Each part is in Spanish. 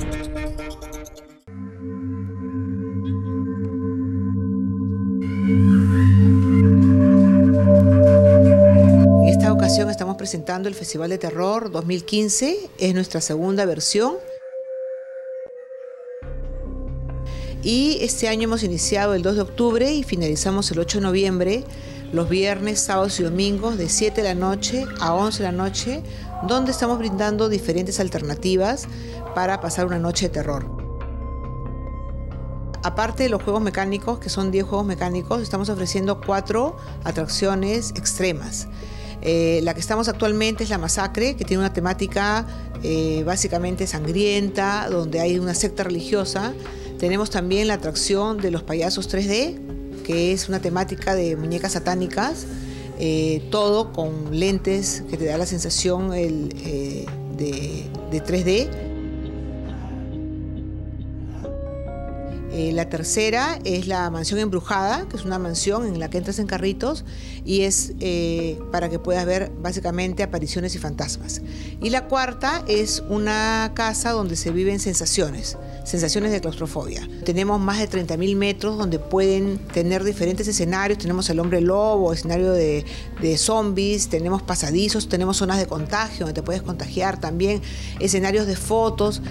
En esta ocasión estamos presentando el Festival de Terror 2015, es nuestra segunda versión. Y este año hemos iniciado el 2 de octubre y finalizamos el 8 de noviembre, los viernes, sábados y domingos de 7 de la noche a 11 de la noche, donde estamos brindando diferentes alternativas para pasar una noche de terror. Aparte de los juegos mecánicos, que son 10 juegos mecánicos, estamos ofreciendo cuatro atracciones extremas. Eh, la que estamos actualmente es la masacre, que tiene una temática eh, básicamente sangrienta, donde hay una secta religiosa. Tenemos también la atracción de los payasos 3D, que es una temática de muñecas satánicas, eh, todo con lentes que te da la sensación el, de, de 3D. Eh, la tercera es la mansión embrujada, que es una mansión en la que entras en carritos y es eh, para que puedas ver básicamente apariciones y fantasmas. Y la cuarta es una casa donde se viven sensaciones, sensaciones de claustrofobia. Tenemos más de 30.000 metros donde pueden tener diferentes escenarios. Tenemos el hombre lobo, escenario de, de zombies, tenemos pasadizos, tenemos zonas de contagio donde te puedes contagiar también, escenarios de fotos.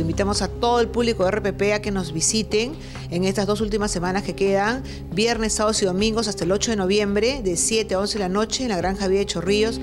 Invitamos a todo el público de RPP a que nos visiten en estas dos últimas semanas que quedan, viernes, sábados y domingos hasta el 8 de noviembre, de 7 a 11 de la noche en la Granja Vía de Chorrillos.